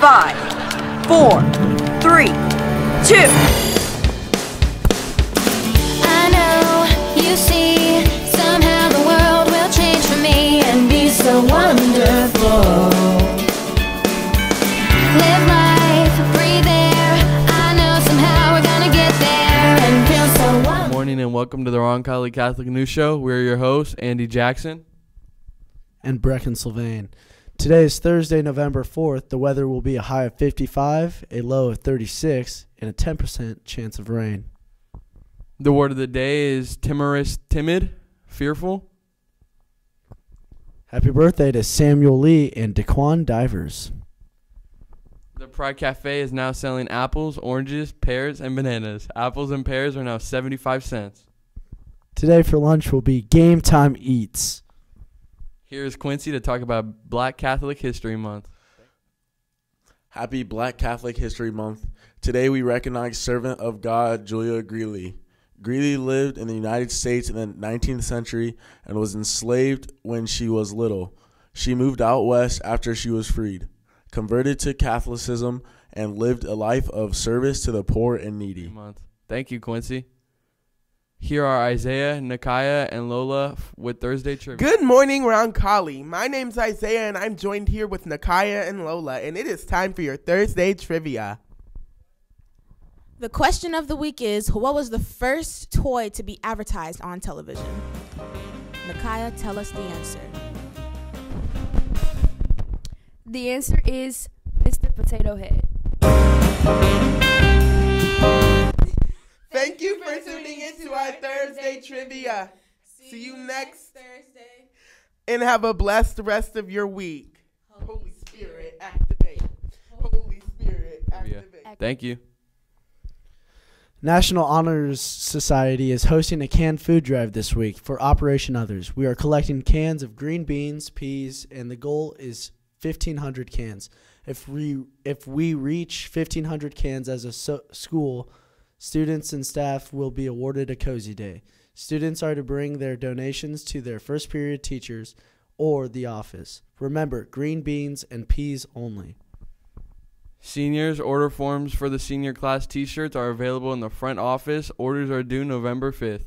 Five, four, three, two. I know you see somehow the world will change for me and be so wonderful. Live life, breathe air. I know somehow we're gonna get there and feel so wonderful. Morning and welcome to the Roncalli Catholic News Show. We're your hosts, Andy Jackson. and Brecken Sylvain. Today is Thursday, November 4th. The weather will be a high of 55, a low of 36, and a 10% chance of rain. The word of the day is timorous, timid, fearful. Happy birthday to Samuel Lee and Daquan Divers. The Pride Cafe is now selling apples, oranges, pears, and bananas. Apples and pears are now 75 cents. Today for lunch will be Game Time Eats. Here's Quincy to talk about Black Catholic History Month. Happy Black Catholic History Month. Today we recognize servant of God Julia Greeley. Greeley lived in the United States in the 19th century and was enslaved when she was little. She moved out west after she was freed, converted to Catholicism, and lived a life of service to the poor and needy. Thank you, Quincy. Here are Isaiah, Nakaya, and Lola with Thursday trivia. Good morning, Roncalli. My name's Isaiah, and I'm joined here with Nakaya and Lola, and it is time for your Thursday trivia. The question of the week is What was the first toy to be advertised on television? Nakaya, tell us the answer. The answer is Mr. Potato Head. Thursday trivia. See you next Thursday. and have a blessed rest of your week. Holy Spirit, activate. Holy Spirit, Trivia. activate. Thank you. National Honors Society is hosting a canned food drive this week for Operation Others. We are collecting cans of green beans, peas, and the goal is 1,500 cans. If we if we reach 1,500 cans as a so- school, students and staff will be awarded a cozy day. Students are to bring their donations to their first period teachers or the office. Remember, green beans and peas only. Seniors order forms for the senior class t-shirts are available in the front office. Orders are due November 5th.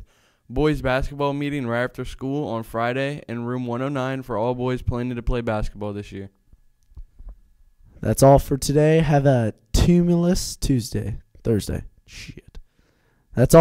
Boys basketball meeting right after school on Friday in room 109 for all boys planning to play basketball this year. That's all for today. Have a timorous Tuesday, Thursday. Shit. That's all.